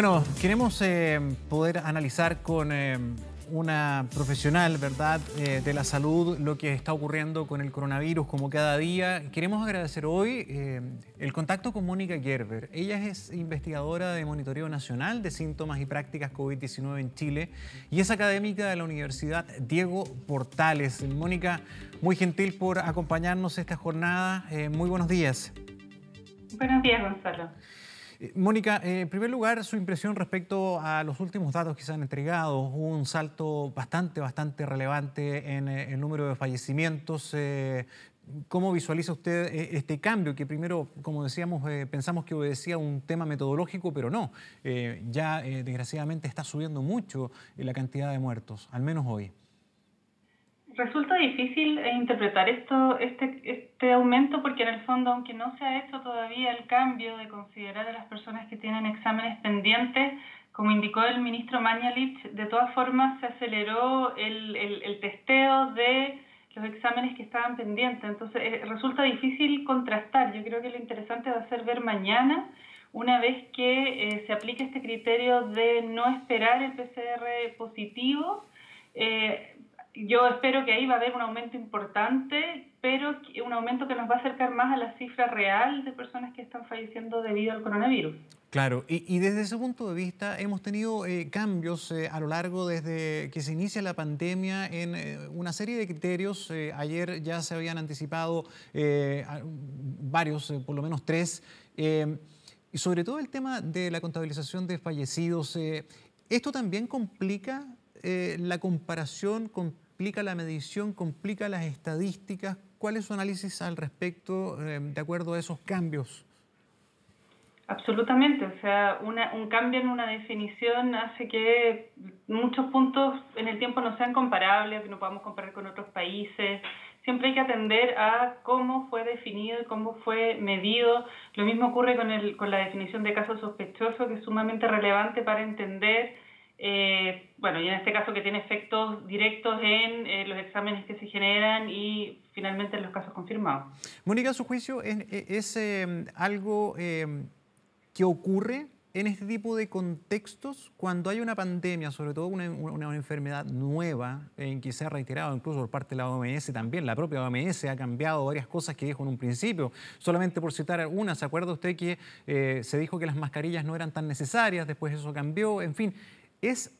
Bueno, queremos eh, poder analizar con eh, una profesional, ¿verdad?, eh, de la salud lo que está ocurriendo con el coronavirus como cada día. Queremos agradecer hoy el contacto con Mónica Gerber. Ella es investigadora de monitoreo nacional de síntomas y prácticas COVID-19 en Chile y es académica de la Universidad Diego Portales. Mónica, muy gentil por acompañarnos esta jornada. muy buenos días. Buenos días, Gonzalo. Eh, Mónica, eh, en primer lugar, su impresión respecto a los últimos datos que se han entregado. Hubo un salto bastante, bastante relevante en eh, el número de fallecimientos. ¿Cómo visualiza usted este cambio que primero, como decíamos, pensamos que obedecía un tema metodológico, pero no. ya desgraciadamente está subiendo mucho la cantidad de muertos, al menos hoy. Resulta difícil eh, interpretar esto, este, este aumento porque en el fondo, aunque no se ha hecho todavía el cambio de considerar a las personas que tienen exámenes pendientes, como indicó el ministro Mañalich, de todas formas se aceleró el, el, testeo de los exámenes que estaban pendientes. Entonces eh, resulta difícil contrastar. Yo creo que lo interesante va a ser ver mañana, una vez que eh, se aplique este criterio de no esperar el PCR positivo, eh, yo espero que ahí va a haber un aumento importante, pero un aumento que nos va a acercar más a la cifra real de personas que están falleciendo debido al coronavirus. Claro, y, desde ese punto de vista hemos tenido eh, cambios eh, a lo largo desde que se inicia la pandemia en eh, una serie de criterios. ayer ya se habían anticipado varios, por lo menos tres, y sobre todo el tema de la contabilización de fallecidos. ¿Esto también complica la comparación con complica la medición, complica las estadísticas. ¿Cuál es su análisis al respecto eh, de acuerdo a esos cambios? Absolutamente, o sea, un cambio en una definición hace que muchos puntos en el tiempo no sean comparables, que no podamos comparar con otros países. Siempre hay que atender a cómo fue definido y cómo fue medido. Lo mismo ocurre con, el, con la definición de casos sospechosos, que es sumamente relevante para entender eh, bueno, y en este caso que tiene efectos directos en eh, los exámenes que se generan y finalmente en los casos confirmados. Mónica, su juicio es, em, algo em, que ocurre en este tipo de contextos cuando hay una pandemia, sobre todo una, una, enfermedad nueva en que se ha reiterado incluso por parte de la OMS también, la propia OMS ha cambiado varias cosas que dijo en un principio, solamente por citar algunas, ¿se acuerda usted que eh, se dijo que las mascarillas no eran tan necesarias, después eso cambió, en fin, es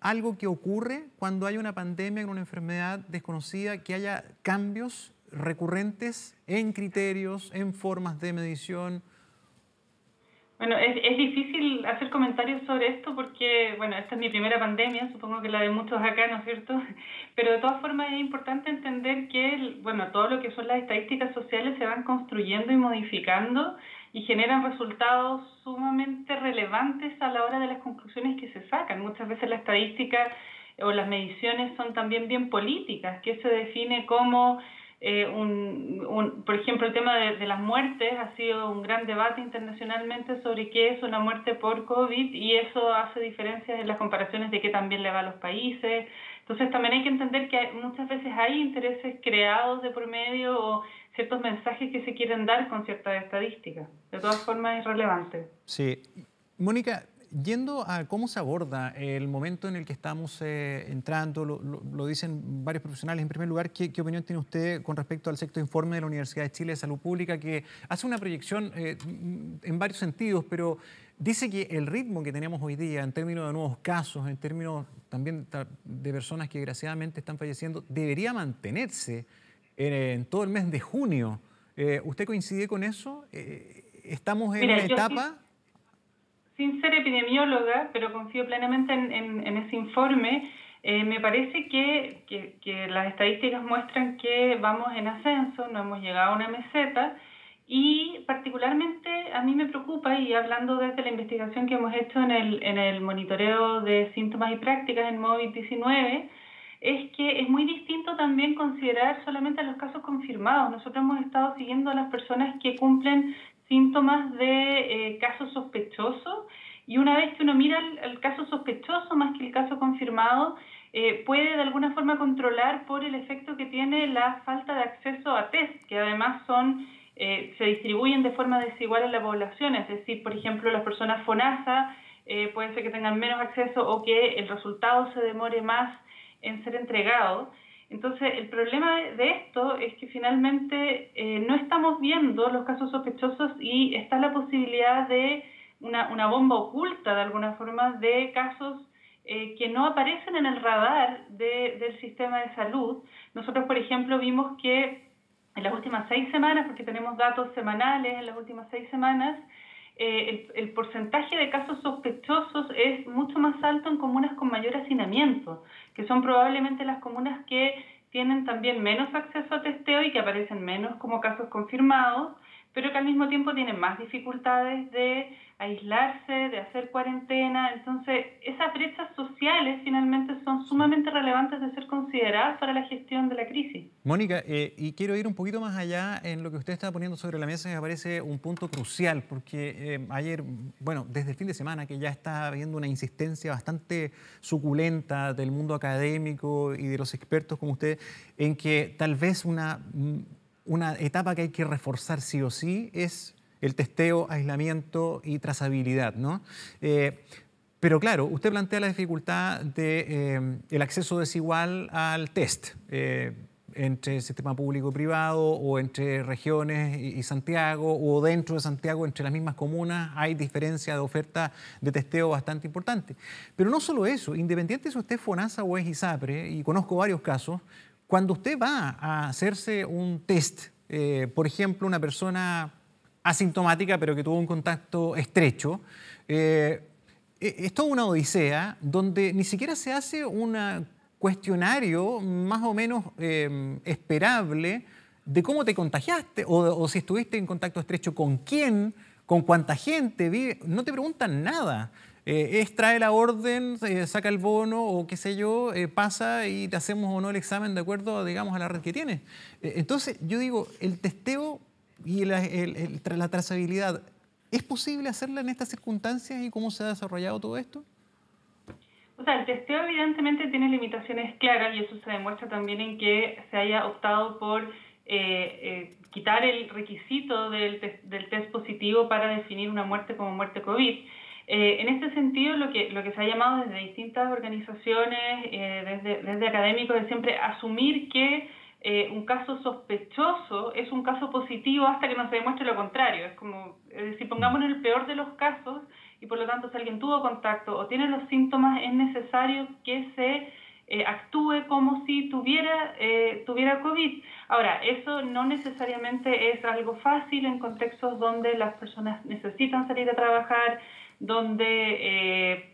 algo que ocurre cuando hay una pandemia, una enfermedad desconocida, que haya cambios recurrentes en criterios, en formas de medición. Bueno, es, es, difícil hacer comentarios sobre esto porque, bueno, esta es mi primera pandemia, supongo que la de muchos acá, ¿no es cierto? Pero de todas formas es importante entender que, bueno, todo lo que son las estadísticas sociales se van construyendo y modificando y generan resultados sumamente relevantes a la hora de las conclusiones que se sacan. Muchas veces la estadística o las mediciones son también bien políticas, que se define como, eh, un, por ejemplo, el tema de, de, las muertes ha sido un gran debate internacionalmente sobre qué es una muerte por COVID y eso hace diferencias en las comparaciones de qué también le va a los países. Entonces también hay que entender que muchas veces hay intereses creados de por medio o ciertos mensajes que se quieren dar con ciertas estadísticas. De todas formas es relevante. Sí. Mónica, yendo a cómo se aborda el momento en el que estamos eh, entrando, lo, dicen varios profesionales. En primer lugar, ¿qué, opinión tiene usted con respecto al sexto informe de la Universidad de Chile de Salud Pública, que hace una proyección eh, en varios sentidos, pero dice que el ritmo que tenemos hoy día en términos de nuevos casos, en términos también de personas que desgraciadamente están falleciendo, debería mantenerse en, todo el mes de junio. Eh, ¿Usted coincide con eso? Eh, ¿Estamos en una etapa? Sin, ser epidemióloga, pero confío plenamente en, ese informe, eh, me parece que, que, las estadísticas muestran que vamos en ascenso, no hemos llegado a una meseta y particularmente a mí me preocupa, y hablando desde la investigación que hemos hecho en el, en el monitoreo de síntomas y prácticas en COVID-19, es que es muy distinto también considerar solamente los casos confirmados. Nosotros hemos estado siguiendo a las personas que cumplen síntomas de eh, casos sospechosos y una vez que uno mira el, caso sospechoso más que el caso confirmado, eh, puede de alguna forma controlar por el efecto que tiene la falta de acceso a test, que además son eh, se distribuyen de forma desigual en la población, es decir, por ejemplo, las personas FONASA eh, puede ser que tengan menos acceso o que el resultado se demore más en ser entregado. Entonces, el problema de esto es que finalmente eh, no estamos viendo los casos sospechosos y está la posibilidad de una, una bomba oculta, de alguna forma, de casos eh, que no aparecen en el radar del sistema de salud. Nosotros, por ejemplo, vimos que en las últimas seis semanas, porque tenemos datos semanales en las últimas seis semanas, eh, el, porcentaje de casos sospechosos es mucho más alto en comunas con mayor hacinamiento, que son probablemente las comunas que tienen también menos acceso a testeo y que aparecen menos como casos confirmados, pero que al mismo tiempo tienen más dificultades de aislarse, de hacer cuarentena. Entonces, esas brechas sociales finalmente son sumamente relevantes de ser consideradas para la gestión de la crisis. Mónica, eh, y quiero ir un poquito más allá en lo que usted está poniendo sobre la mesa, me parece un punto crucial, porque eh, ayer, bueno, desde el fin de semana que ya está habiendo una insistencia bastante suculenta del mundo académico y de los expertos como usted, en que tal vez una, una etapa que hay que reforzar sí o sí es el testeo, aislamiento y trazabilidad. ¿no? Eh, pero claro, usted plantea la dificultad del de, eh, acceso desigual al test eh, entre el sistema público y privado o entre regiones y, Santiago o dentro de Santiago, entre las mismas comunas, hay diferencia de oferta de testeo bastante importante. Pero no solo eso, independiente si usted es FONASA o es ISAPRE, y conozco varios casos, cuando usted va a hacerse un test, por ejemplo, una persona asintomática, pero que tuvo un contacto estrecho. Eh, e, es toda una odisea donde ni siquiera se hace un cuestionario más o menos em, esperable de cómo te contagiaste o, si estuviste en contacto estrecho con quién, con cuánta gente vive. No te preguntan nada. Eh, es trae la orden, eh, saca el bono o qué sé yo, pasa y te hacemos o no el examen de acuerdo, digamos, a la red que tienes. entonces, yo digo, el testeo y la, la trazabilidad, ¿es posible hacerla en estas circunstancias y cómo se ha desarrollado todo esto? O sea, el testeo evidentemente tiene limitaciones claras y eso se demuestra también en que se haya optado por eh, eh, quitar el requisito del, del test positivo para definir una muerte como muerte COVID. Eh, en este sentido, lo que, lo que se ha llamado desde distintas organizaciones, desde, desde académicos, es siempre asumir que eh, un caso sospechoso es un caso positivo hasta que no se demuestre lo contrario. Es como, si pongamos en el peor de los casos y por lo tanto si alguien tuvo contacto o tiene los síntomas, es necesario que se eh, actúe como si tuviera, eh, tuviera COVID. Ahora, eso no necesariamente es algo fácil en contextos donde las personas necesitan salir a trabajar, donde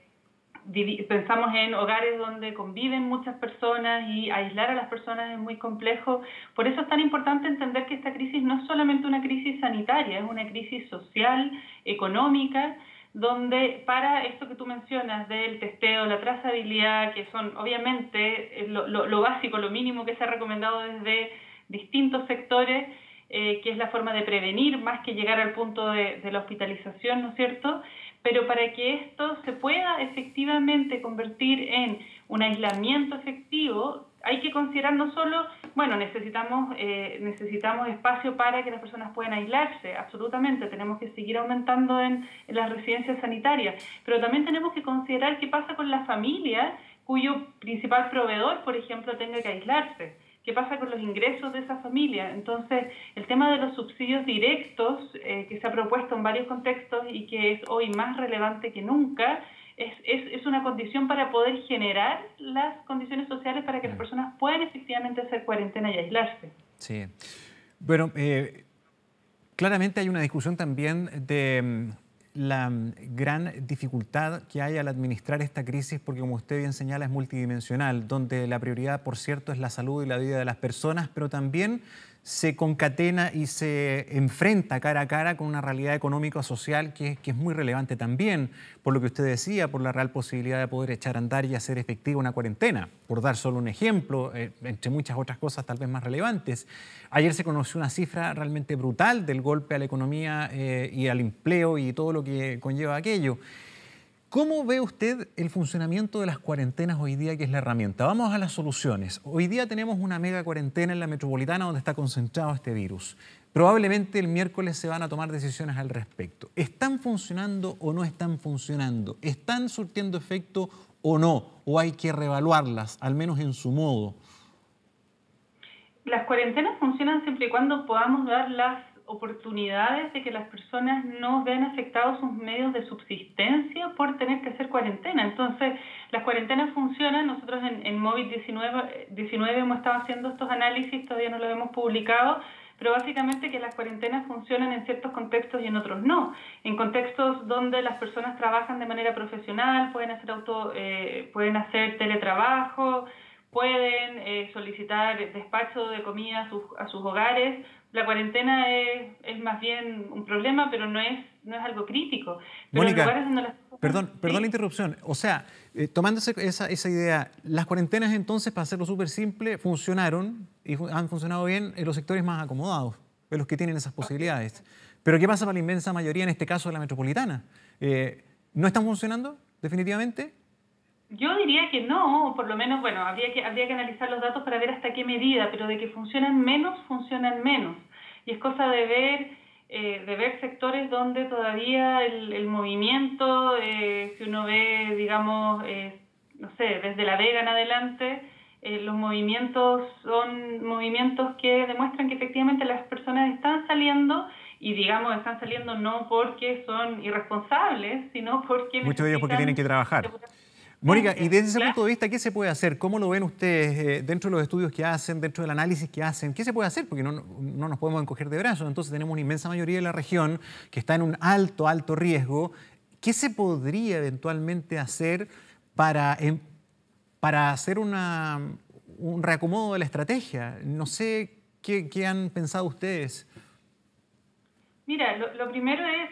pensamos en hogares donde conviven muchas personas y aislar a las personas es muy complejo. Por eso es tan importante entender que esta crisis no es solamente una crisis sanitaria, es una crisis social, económica, donde para esto que tú mencionas del testeo, la trazabilidad, que son obviamente lo, lo, básico, lo mínimo que se ha recomendado desde distintos sectores, eh, que es la forma de prevenir más que llegar al punto de, la hospitalización, ¿no es cierto? pero para que esto se pueda efectivamente convertir en un aislamiento efectivo, hay que considerar no solo, bueno, necesitamos, eh, necesitamos espacio para que las personas puedan aislarse, absolutamente, tenemos que seguir aumentando en, en las residencias sanitarias, pero también tenemos que considerar qué pasa con la familia cuyo principal proveedor, por ejemplo, tenga que aislarse qué pasa con los ingresos de esa familia. Entonces, el tema de los subsidios directos, eh, que se ha propuesto en varios contextos y que es hoy más relevante que nunca, es, es, una condición para poder generar las condiciones sociales para que las personas puedan efectivamente hacer cuarentena y aislarse. Sí. Bueno, eh, claramente hay una discusión también de mm, la gran dificultad que hay al administrar esta crisis, porque como usted bien señala, es multidimensional, donde la prioridad, por cierto, es la salud y la vida de las personas, pero también se concatena y se enfrenta cara a cara con una realidad económica social que, que, es muy relevante también, por lo que usted decía, por la real posibilidad de poder echar a andar y hacer efectiva una cuarentena, por dar solo un ejemplo, eh, entre muchas otras cosas tal vez más relevantes. Ayer se conoció una cifra realmente brutal del golpe a la economía eh, y al empleo y todo lo que conlleva aquello. ¿Cómo ve usted el funcionamiento de las cuarentenas hoy día, que es la herramienta? Vamos a las soluciones. Hoy día tenemos una mega cuarentena en la metropolitana donde está concentrado este virus. Probablemente el miércoles se van a tomar decisiones al respecto. ¿Están funcionando o no están funcionando? ¿Están surtiendo efecto o no? ¿O hay que reevaluarlas, al menos en su modo? Las cuarentenas funcionan siempre y cuando podamos dar las oportunidades de que las personas no vean afectados sus medios de subsistencia por tener que hacer cuarentena. Entonces, las cuarentenas funcionan. Nosotros en, en Móvil 19, 19 hemos estado haciendo estos análisis, todavía no los hemos publicado, pero básicamente que las cuarentenas funcionan en ciertos contextos y en otros no. En contextos donde las personas trabajan de manera profesional, pueden hacer auto, eh, pueden hacer teletrabajo, pueden eh, solicitar despacho de comida a sus, a sus hogares. La cuarentena es, es, más bien un problema, pero no es, no es algo crítico. Pero Mónica, las... perdón, perdón la interrupción. O sea, eh, tomándose esa, esa idea, las cuarentenas entonces, para hacerlo súper simple, funcionaron y han funcionado bien en los sectores más acomodados, en los que tienen esas posibilidades. Pero ¿qué pasa para la inmensa mayoría, en este caso de la metropolitana? Eh, ¿No están funcionando definitivamente? Yo diría que no, por lo menos, bueno, habría que, habría que analizar los datos para ver hasta qué medida, pero de que funcionan menos, funcionan menos. Y es cosa de ver, eh, de ver sectores donde todavía el, el movimiento, eh, si uno ve, digamos, eh, no sé, desde La Vega en adelante, eh, los movimientos son movimientos que demuestran que efectivamente las personas están saliendo y digamos están saliendo no porque son irresponsables, sino porque... Muchos de ellos porque tienen que trabajar. Mónica, y desde ese punto de vista, ¿qué se puede hacer? ¿Cómo lo ven ustedes eh, dentro de los estudios que hacen, dentro del análisis que hacen? ¿Qué se puede hacer? Porque no, no, nos podemos encoger de brazos. Entonces tenemos una inmensa mayoría de la región que está en un alto, alto riesgo. ¿Qué se podría eventualmente hacer para, em, para hacer una, un reacomodo de la estrategia? No sé qué, qué han pensado ustedes. Mira, lo, lo, primero es,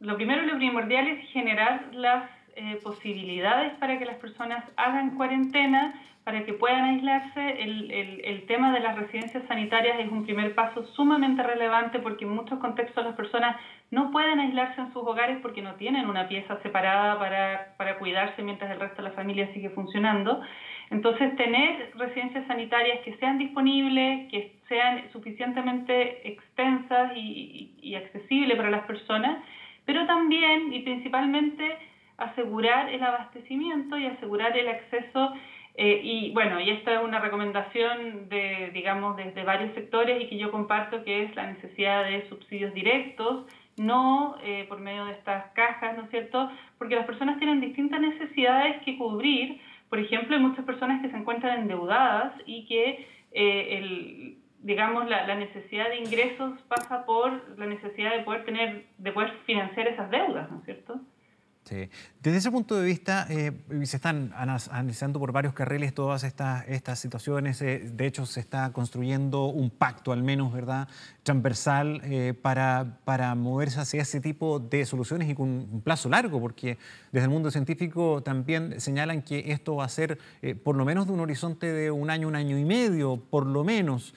lo primero y lo primordial es generar las eh, posibilidades para que las personas hagan cuarentena, para que puedan aislarse. El, el, el, tema de las residencias sanitarias es un primer paso sumamente relevante porque en muchos contextos las personas no pueden aislarse en sus hogares porque no tienen una pieza separada para, para cuidarse mientras el resto de la familia sigue funcionando. Entonces, tener residencias sanitarias que sean disponibles, que sean suficientemente extensas y, y, y accesibles para las personas, pero también y principalmente asegurar el abastecimiento y asegurar el acceso eh, y bueno, y esta es una recomendación de, digamos, desde varios sectores y que yo comparto que es la necesidad de subsidios directos, no eh, por medio de estas cajas, ¿no es cierto? Porque las personas tienen distintas necesidades que cubrir. Por ejemplo, hay muchas personas que se encuentran endeudadas y que eh, el, digamos, la, la, necesidad de ingresos pasa por la necesidad de poder tener, de poder financiar esas deudas, ¿no es cierto? Desde ese punto de vista, eh, se están analizando por varios carriles todas estas, estas situaciones. Eh, de hecho, se está construyendo un pacto, al menos, ¿verdad?, transversal eh, para, para moverse hacia ese tipo de soluciones y con un plazo largo, porque desde el mundo científico también señalan que esto va a ser por lo menos de un horizonte de un año, un año y medio, por lo menos.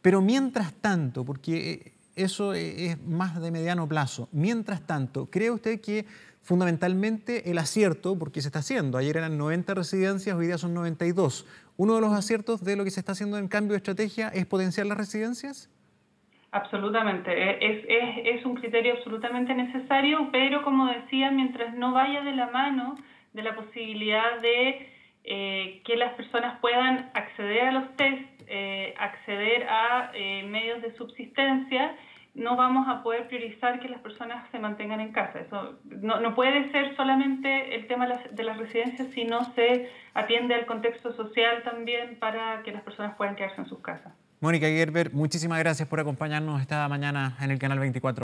Pero mientras tanto, porque eso es más de mediano plazo, mientras tanto, ¿cree usted que fundamentalmente el acierto, porque se está haciendo. Ayer eran 90 residencias, hoy día son 92. ¿Uno de los aciertos de lo que se está haciendo en cambio de estrategia es potenciar las residencias? Absolutamente, es, es, es un criterio absolutamente necesario, pero como decía, mientras no vaya de la mano de la posibilidad de eh, que las personas puedan acceder a los test, eh, acceder a eh, medios de subsistencia, no vamos a poder priorizar que las personas se mantengan en casa. Eso no, no puede ser solamente el tema de las, de las residencias, sino se atiende al contexto social también para que las personas puedan quedarse en sus casas. Mónica Gerber, muchísimas gracias por acompañarnos esta mañana en el Canal 24.